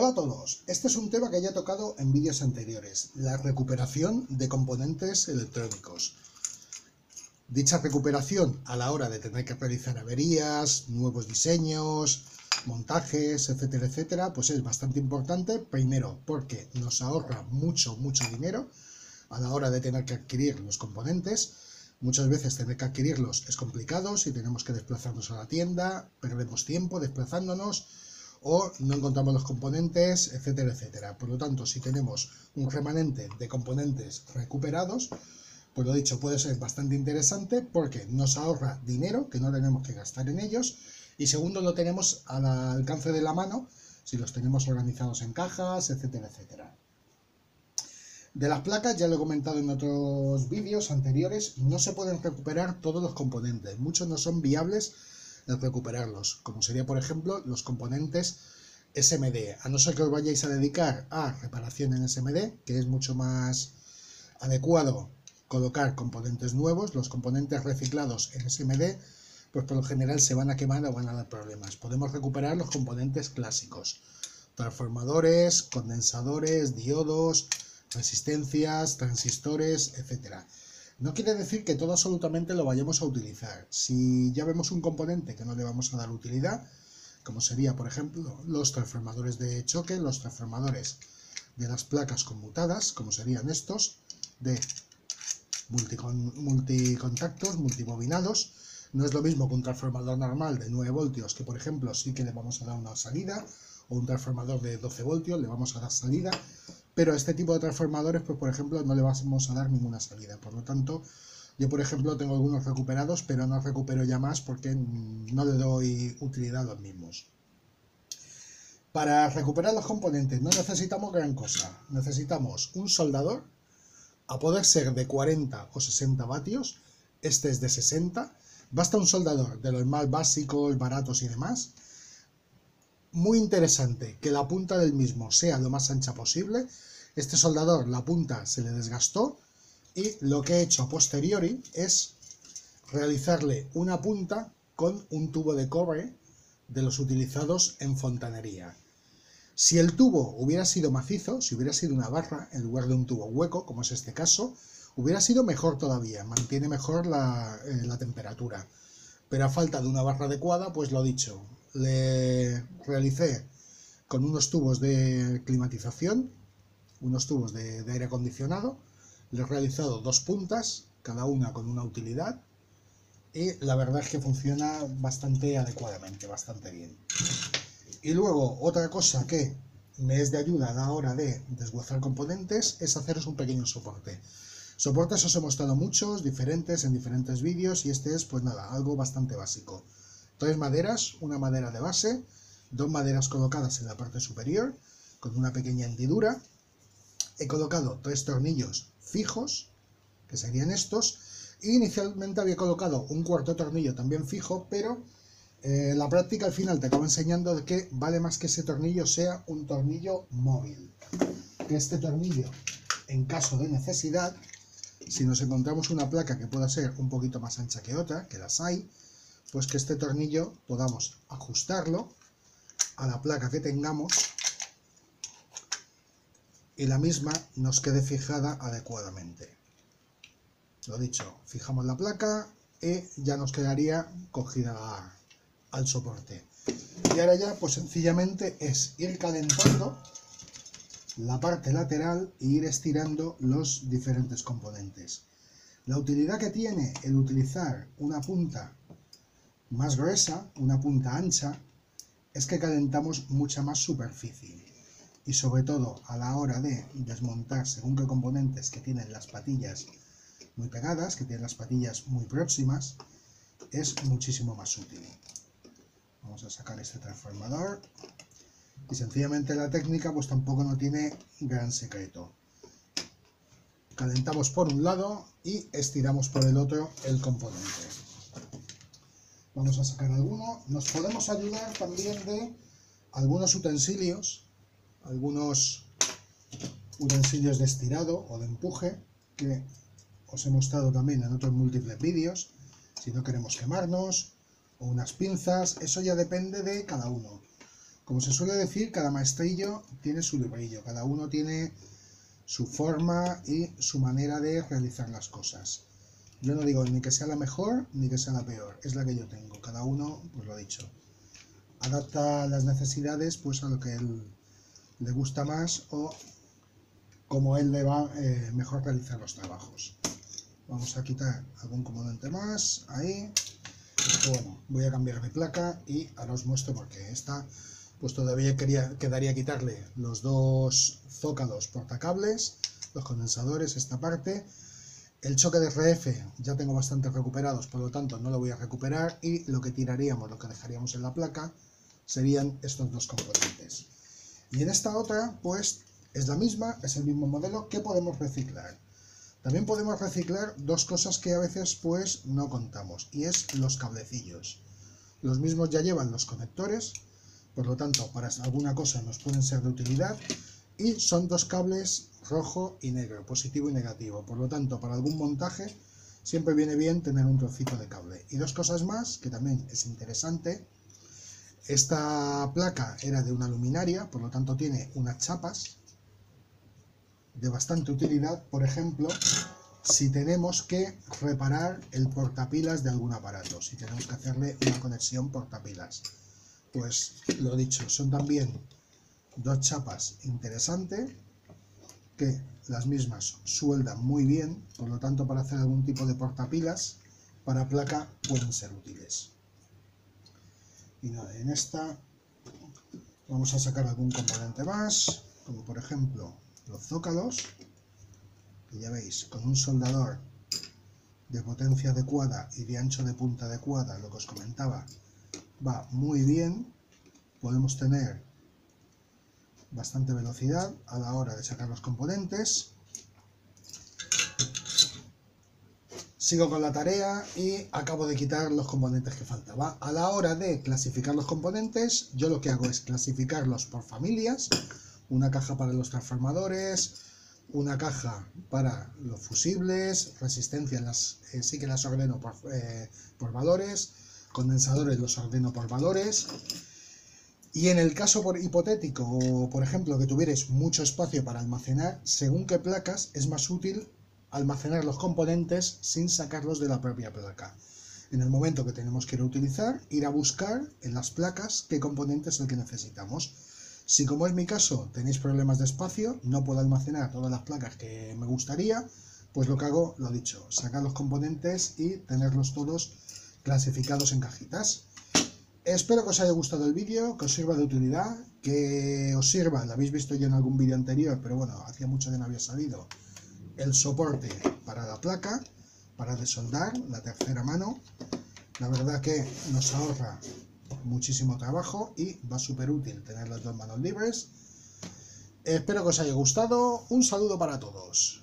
Hola a todos, este es un tema que ya he tocado en vídeos anteriores, la recuperación de componentes electrónicos. Dicha recuperación a la hora de tener que realizar averías, nuevos diseños, montajes, etcétera, etcétera, pues es bastante importante, primero porque nos ahorra mucho, mucho dinero a la hora de tener que adquirir los componentes, Muchas veces tener que adquirirlos es complicado, si tenemos que desplazarnos a la tienda, perdemos tiempo desplazándonos, o no encontramos los componentes, etcétera, etcétera. Por lo tanto, si tenemos un remanente de componentes recuperados, pues lo dicho, puede ser bastante interesante porque nos ahorra dinero que no tenemos que gastar en ellos y segundo, lo tenemos al alcance de la mano si los tenemos organizados en cajas, etcétera, etcétera. De las placas, ya lo he comentado en otros vídeos anteriores, no se pueden recuperar todos los componentes. Muchos no son viables recuperarlos, como sería por ejemplo los componentes SMD, a no ser que os vayáis a dedicar a reparación en SMD, que es mucho más adecuado colocar componentes nuevos, los componentes reciclados en SMD, pues por lo general se van a quemar o van a dar problemas. Podemos recuperar los componentes clásicos, transformadores, condensadores, diodos, resistencias, transistores, etcétera. No quiere decir que todo absolutamente lo vayamos a utilizar. Si ya vemos un componente que no le vamos a dar utilidad, como sería, por ejemplo, los transformadores de choque, los transformadores de las placas conmutadas, como serían estos, de multicontactos, multibobinados. No es lo mismo que un transformador normal de 9 voltios, que por ejemplo sí que le vamos a dar una salida, o un transformador de 12 voltios, le vamos a dar salida, pero a este tipo de transformadores, pues por ejemplo, no le vamos a dar ninguna salida. Por lo tanto, yo por ejemplo tengo algunos recuperados, pero no recupero ya más porque no le doy utilidad a los mismos. Para recuperar los componentes no necesitamos gran cosa. Necesitamos un soldador, a poder ser de 40 o 60 vatios, este es de 60. Basta un soldador de los más básicos, baratos y demás, muy interesante que la punta del mismo sea lo más ancha posible. Este soldador, la punta se le desgastó y lo que he hecho posteriori es realizarle una punta con un tubo de cobre de los utilizados en fontanería. Si el tubo hubiera sido macizo, si hubiera sido una barra en lugar de un tubo hueco, como es este caso, hubiera sido mejor todavía, mantiene mejor la, eh, la temperatura. Pero a falta de una barra adecuada, pues lo dicho, le realicé con unos tubos de climatización, unos tubos de, aire acondicionado, le he realizado dos puntas, cada una con una utilidad, y la verdad es que funciona bastante adecuadamente, bastante bien. Y luego, otra cosa que me es de ayuda a la hora de desguazar componentes es haceros un pequeño soporte. Soportes os he mostrado muchos, diferentes, en diferentes vídeos, y este es, pues nada, algo bastante básico tres maderas, una madera de base, dos maderas colocadas en la parte superior, con una pequeña hendidura. He colocado tres tornillos fijos, que serían estos, inicialmente había colocado un cuarto tornillo también fijo, pero eh, la práctica al final te acaba enseñando de que vale más que ese tornillo sea un tornillo móvil. Que este tornillo, en caso de necesidad, si nos encontramos una placa que pueda ser un poquito más ancha que otra, que las hay, pues que este tornillo podamos ajustarlo a la placa que tengamos y la misma nos quede fijada adecuadamente. Lo dicho, fijamos la placa y ya nos quedaría cogida al soporte. Y ahora ya pues sencillamente es ir calentando la parte lateral e ir estirando los diferentes componentes. La utilidad que tiene el utilizar una punta más gruesa, una punta ancha, es que calentamos mucha más superficie. Y sobre todo a la hora de desmontar según qué componentes que tienen las patillas muy pegadas, que tienen las patillas muy próximas, es muchísimo más útil. Vamos a sacar este transformador. Y sencillamente la técnica pues tampoco no tiene gran secreto. Calentamos por un lado y estiramos por el otro el componente. Vamos a sacar alguno. Nos podemos ayudar también de algunos utensilios, algunos utensilios de estirado o de empuje que os he mostrado también en otros múltiples vídeos. Si no queremos quemarnos, o unas pinzas, eso ya depende de cada uno. Como se suele decir, cada maestrillo tiene su librillo, cada uno tiene su forma y su manera de realizar las cosas. Yo no digo ni que sea la mejor ni que sea la peor, es la que yo tengo. Cada uno, pues lo ha dicho, adapta las necesidades pues a lo que él le gusta más o como él le va eh, mejor realizar los trabajos. Vamos a quitar algún componente más, ahí. Bueno, voy a cambiar de placa y ahora os muestro porque esta pues todavía quería, quedaría quitarle los dos zócalos portacables, los condensadores, esta parte. El choque de RF ya tengo bastante recuperados, por lo tanto no lo voy a recuperar y lo que tiraríamos, lo que dejaríamos en la placa, serían estos dos componentes. Y en esta otra, pues es la misma, es el mismo modelo que podemos reciclar. También podemos reciclar dos cosas que a veces pues no contamos y es los cablecillos. Los mismos ya llevan los conectores, por lo tanto para alguna cosa nos pueden ser de utilidad y son dos cables rojo y negro, positivo y negativo, por lo tanto para algún montaje siempre viene bien tener un trocito de cable. Y dos cosas más que también es interesante, esta placa era de una luminaria, por lo tanto tiene unas chapas de bastante utilidad, por ejemplo, si tenemos que reparar el portapilas de algún aparato, si tenemos que hacerle una conexión portapilas. Pues lo dicho, son también dos chapas interesantes que las mismas sueldan muy bien, por lo tanto para hacer algún tipo de portapilas para placa pueden ser útiles. Y nada, en esta vamos a sacar algún componente más, como por ejemplo los zócalos, que ya veis, con un soldador de potencia adecuada y de ancho de punta adecuada, lo que os comentaba, va muy bien. Podemos tener bastante velocidad a la hora de sacar los componentes. Sigo con la tarea y acabo de quitar los componentes que faltaban. A la hora de clasificar los componentes, yo lo que hago es clasificarlos por familias. Una caja para los transformadores, una caja para los fusibles, resistencia las, eh, sí que las ordeno por, eh, por valores, condensadores los ordeno por valores. Y en el caso por hipotético, por ejemplo, que tuvierais mucho espacio para almacenar, según qué placas es más útil almacenar los componentes sin sacarlos de la propia placa. En el momento que tenemos que ir a utilizar, ir a buscar en las placas qué componente es el que necesitamos. Si como es mi caso tenéis problemas de espacio, no puedo almacenar todas las placas que me gustaría, pues lo que hago, lo dicho, sacar los componentes y tenerlos todos clasificados en cajitas. Espero que os haya gustado el vídeo, que os sirva de utilidad, que os sirva, lo habéis visto ya en algún vídeo anterior, pero bueno, hacía mucho que no había salido, el soporte para la placa, para desoldar, la tercera mano. La verdad que nos ahorra muchísimo trabajo y va súper útil tener las dos manos libres. Espero que os haya gustado, un saludo para todos.